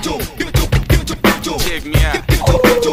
Give it to, give it to, give it to, give it to. Me out.